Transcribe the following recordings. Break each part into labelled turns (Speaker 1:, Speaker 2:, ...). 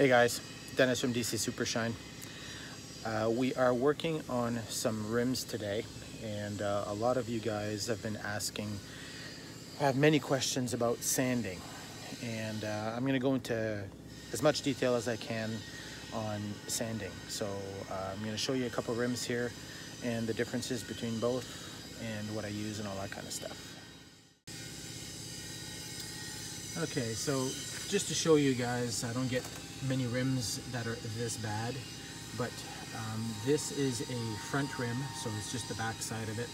Speaker 1: Hey guys, Denis from DC Supershine. Uh, we are working on some rims today and uh, a lot of you guys have been asking, have many questions about sanding and uh, I'm going to go into as much detail as I can on sanding. So uh, I'm to show you a couple rims here and the differences between both and what I use and all that kind of stuff. Okay, so just to show you guys, I don't get many rims that are this bad, but um, this is a front rim, so it's just the back side of it.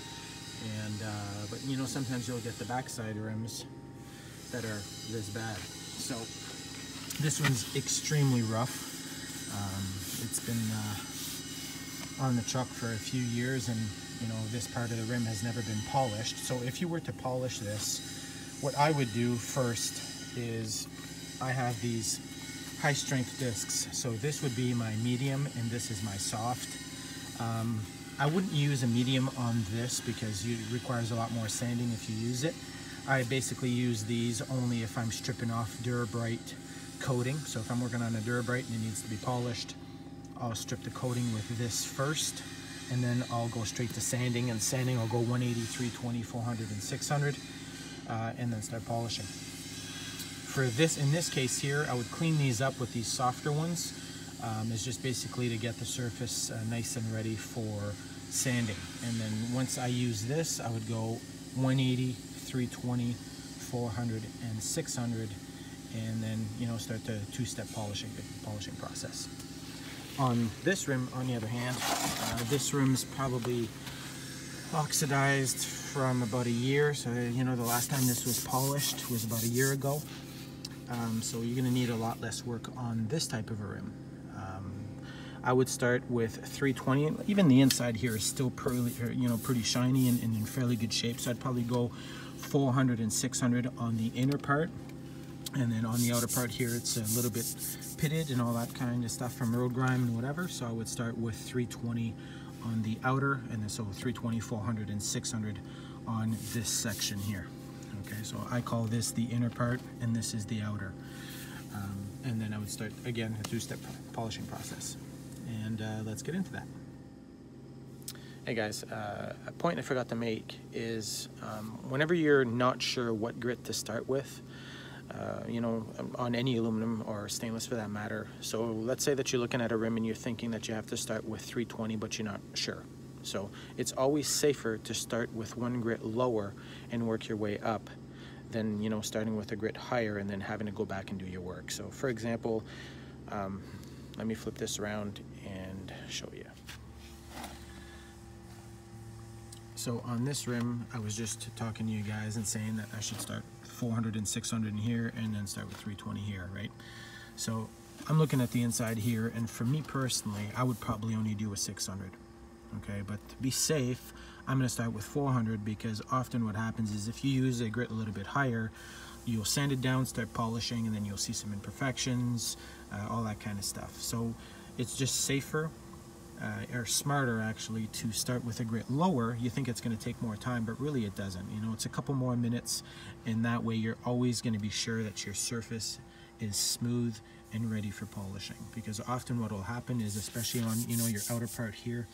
Speaker 1: And uh, but you know sometimes you'll get the backside rims that are this bad. So this one's extremely rough. Um, it's been uh, on the truck for a few years, and you know this part of the rim has never been polished. So if you were to polish this, what I would do first is I have these high strength discs. So this would be my medium and this is my soft. Um, I wouldn't use a medium on this because it requires a lot more sanding if you use it. I basically use these only if I'm stripping off Dura-Bright coating. So if I'm working on a Dura-Bright and it needs to be polished, I'll strip the coating with this first and then I'll go straight to sanding and sanding I'll go 180, 320, 400 and 600 uh, and then start polishing for this, in this case here, I would clean these up with these softer ones. Um, is just basically to get the surface uh, nice and ready for sanding. And then once I use this, I would go 180, 320, 400, and 600, and then you know start the two-step polishing polishing process. On this rim, on the other hand, uh, this rim's probably oxidized from about a year. So you know the last time this was polished was about a year ago. Um, so you're going to need a lot less work on this type of a rim. Um, I would start with 320. Even the inside here is still pretty, you know, pretty shiny and, and in fairly good shape. So I'd probably go 400 and 600 on the inner part. And then on the outer part here, it's a little bit pitted and all that kind of stuff from road grime and whatever. So I would start with 320 on the outer and then so 320, 400, and 600 on this section here. Okay, so I call this the inner part and this is the outer. Um, and then I would start, again, a two-step polishing process. And uh, let's get into that. Hey guys, uh, a point I forgot to make is um, whenever you're not sure what grit to start with, uh, you know, on any aluminum or stainless for that matter. So let's say that you're looking at a rim and you're thinking that you have to start with 320, but you're not sure. So it's always safer to start with one grit lower and work your way up than you know starting with a grit higher and then having to go back and do your work. So for example, um, let me flip this around and show you. So on this rim, I was just talking to you guys and saying that I should start 400 and 600 in here and then start with 320 here, right? So I'm looking at the inside here and for me personally, I would probably only do a 600 okay? But to be safe I'm gonna start with 400 because often what happens is if you use a grit a little bit higher you'll sand it down start polishing and then you'll see some imperfections uh, all that kind of stuff. So it's just safer uh, or smarter actually to start with a grit lower. You think it's going to take more time but really it doesn't you know? It's a couple more minutes and that way you're always going to be sure that your surface is smooth and ready for polishing because often what will happen is especially on you know your outer part here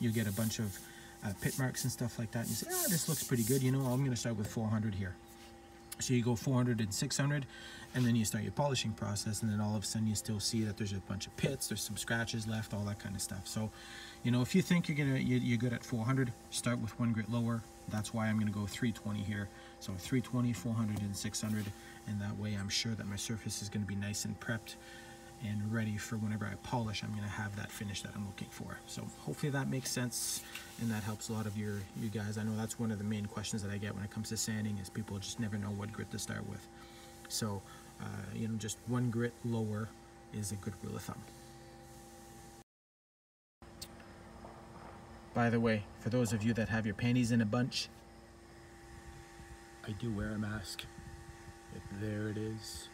Speaker 1: you get a bunch of uh, pit marks and stuff like that. And you say, ah, this looks pretty good. You know, I'm going to start with 400 here. So you go 400 and 600, and then you start your polishing process, and then all of a sudden you still see that there's a bunch of pits, there's some scratches left, all that kind of stuff. So, you know, if you think you're gonna you're good at 400, start with one grit lower. That's why I'm gonna go 320 here. So 320, 400, and 600, and that way I'm sure that my surface is gonna be nice and prepped and ready for whenever I polish, I'm gonna have that finish that I'm looking for. So hopefully that makes sense and that helps a lot of your you guys. I know that's one of the main questions that I get when it comes to sanding is people just never know what grit to start with. So, uh, you know, just one grit lower is a good rule of thumb. By the way, for those of you that have your panties in a bunch, I do wear a mask. If There it is.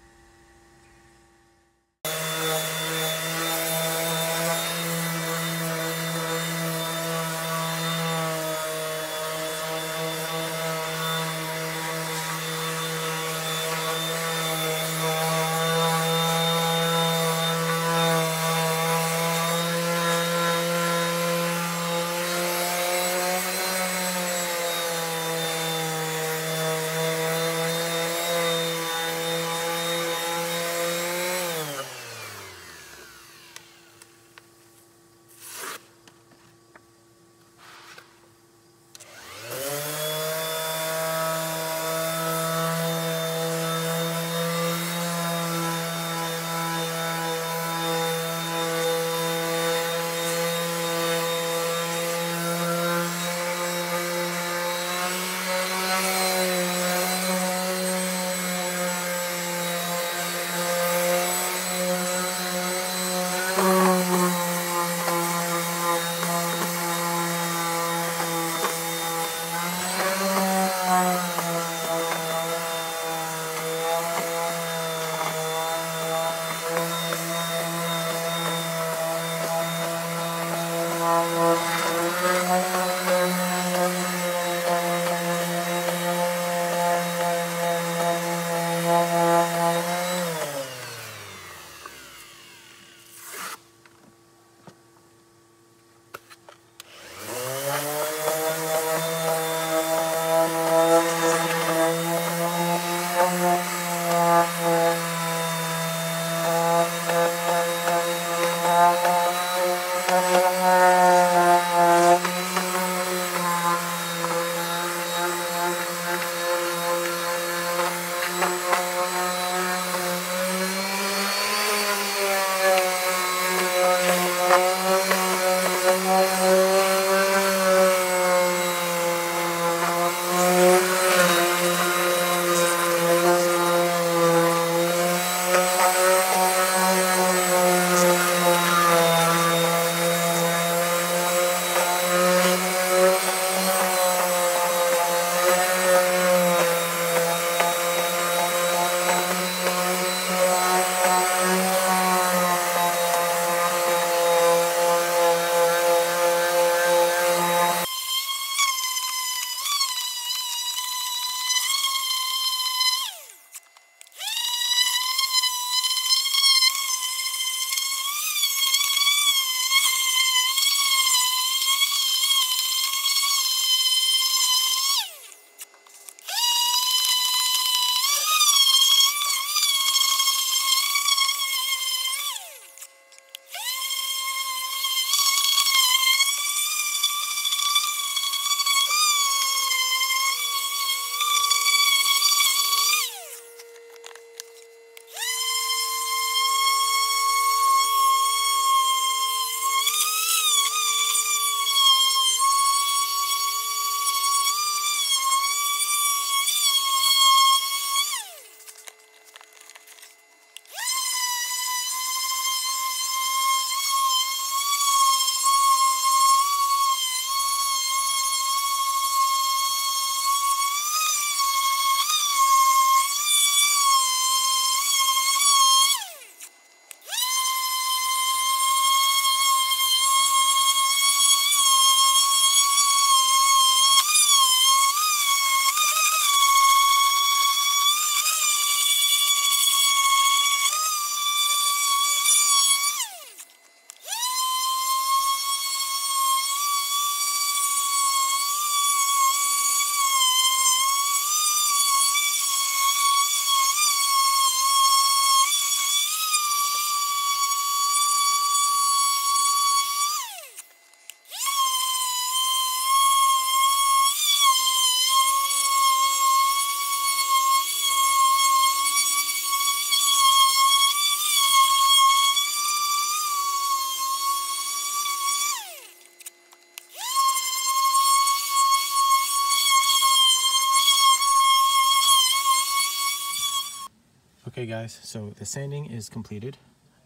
Speaker 1: Okay guys, so the sanding is completed.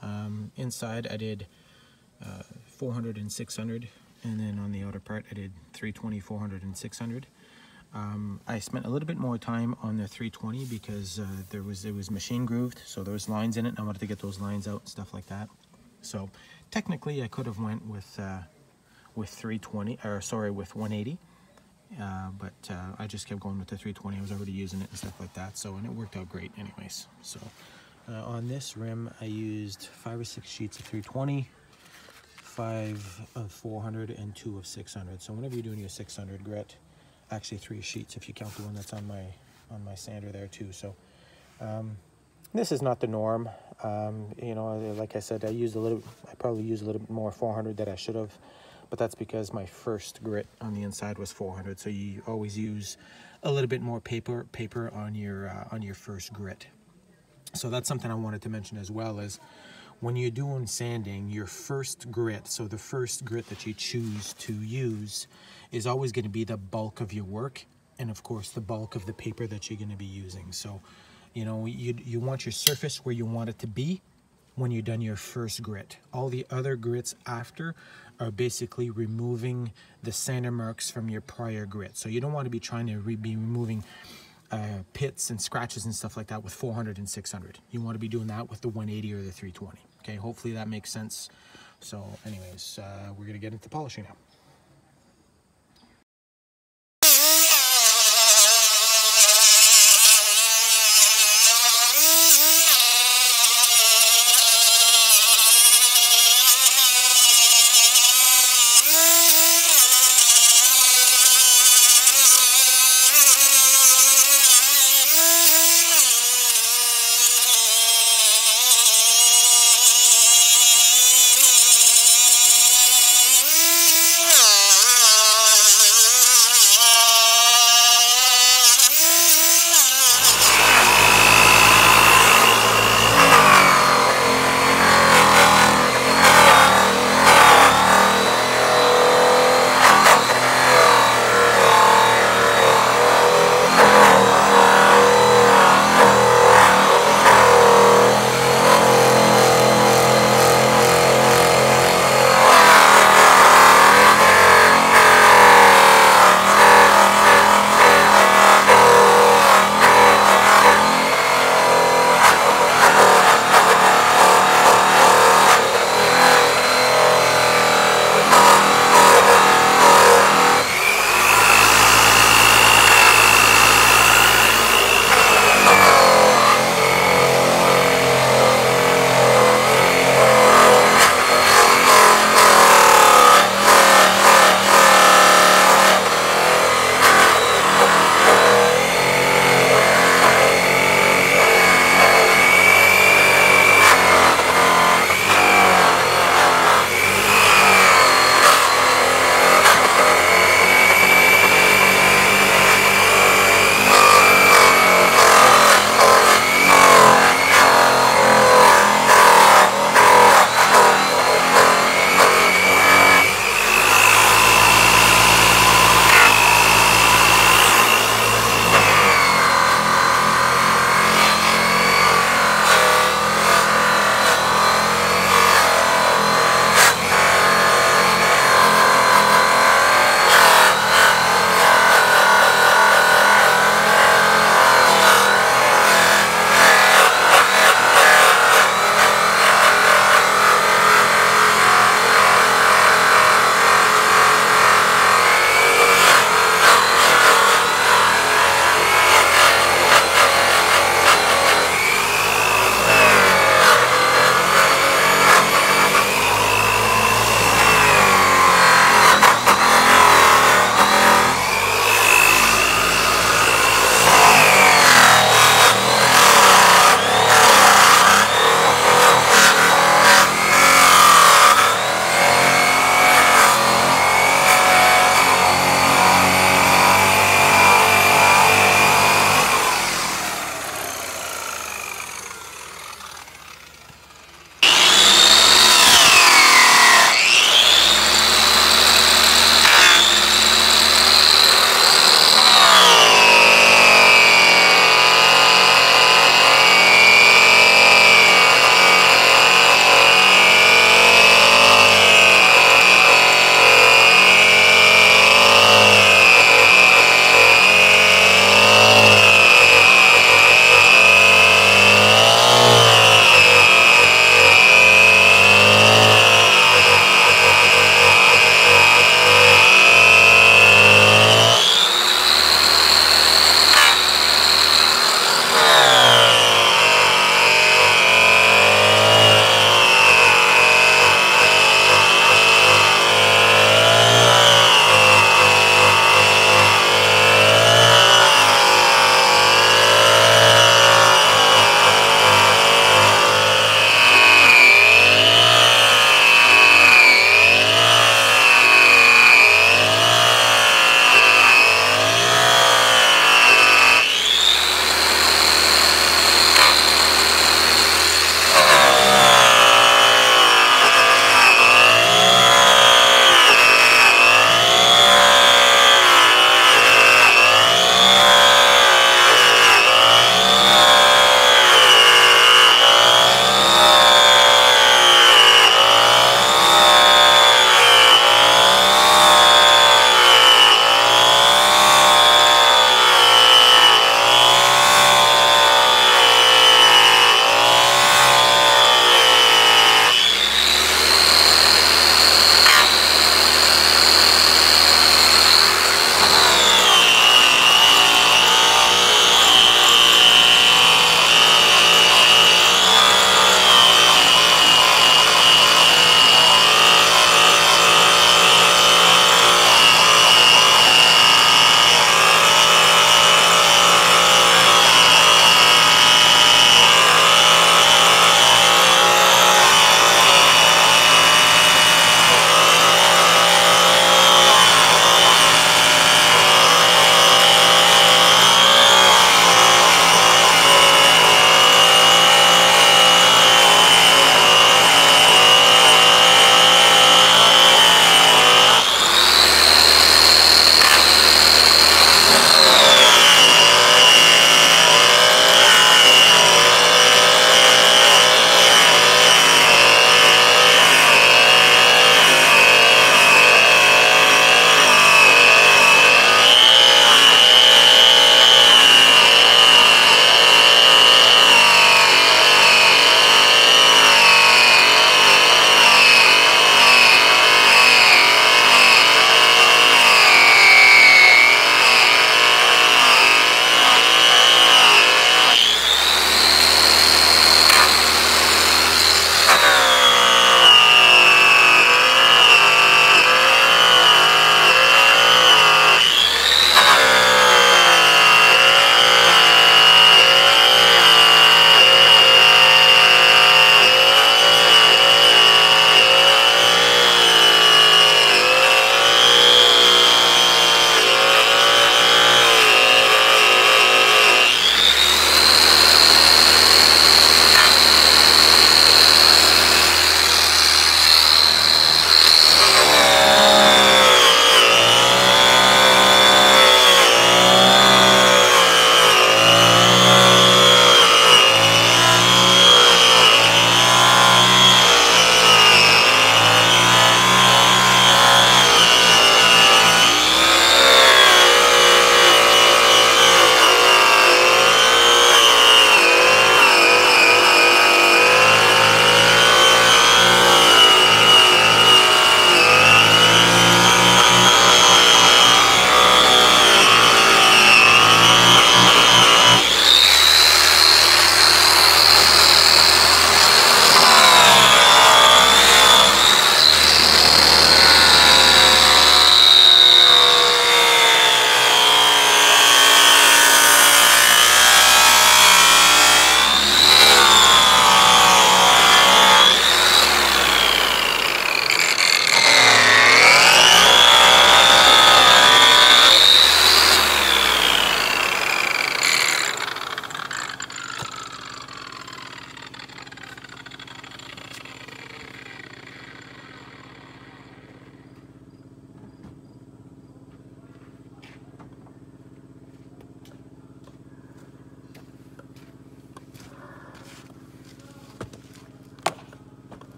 Speaker 1: Um, inside I did uh, 400 and 600 and then on the outer part I did 320, 400 and 600. Um, I spent a little bit more time on the 320 because uh, there was it was machine grooved, so there was lines in it, and I wanted to get those lines out and stuff like that. So technically, I could have went with uh, with 320, or sorry, with 180, uh, but uh, I just kept going with the 320. I was already using it and stuff like that, so and it worked out great, anyways. So uh, on this rim, I used five or six sheets of 320 five of 400 and two of 600 so whenever you're doing your 600 grit actually three sheets if you count the one that's on my on my sander there too. So um, this is not the norm. Um, you know like I said I used a little I probably used a little bit more 400 that I should have but that's because my first grit on the inside was 400 so you always use a little bit more paper paper on your uh, on your first grit so that's something I wanted to mention as well is when you're doing sanding, your first grit, so the first grit that you choose to use is always going to be the bulk of your work and of course the bulk of the paper that you're going to be using. So, you know, you, you want your surface where you want it to be when you're done your first grit. All the other grits after are basically removing the sander marks from your prior grit. So you don't want to be trying to re be removing uh, pits and scratches and stuff like that with 400 and 600. You want to be doing that with the 180 or the 320. Okay, hopefully that makes sense. So anyways, uh, we're gonna get into polishing now.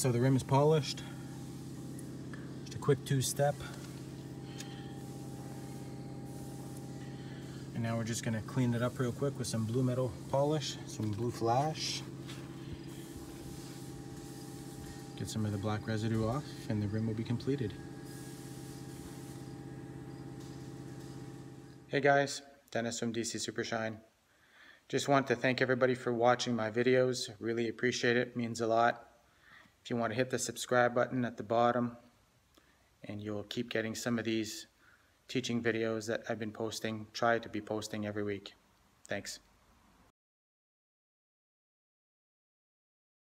Speaker 1: So the rim is polished. Just a quick two-step. And now we're just gonna clean it up real quick with some blue metal polish, some blue flash. Get some of the black residue off and the rim will be completed. Hey guys, Denis from DC Supershine. Just want to thank everybody for watching my videos. Really appreciate it, means a lot. If you want to hit the subscribe button at the bottom and you'll keep getting some of these teaching videos that I've been posting, try to be posting every week. Thanks.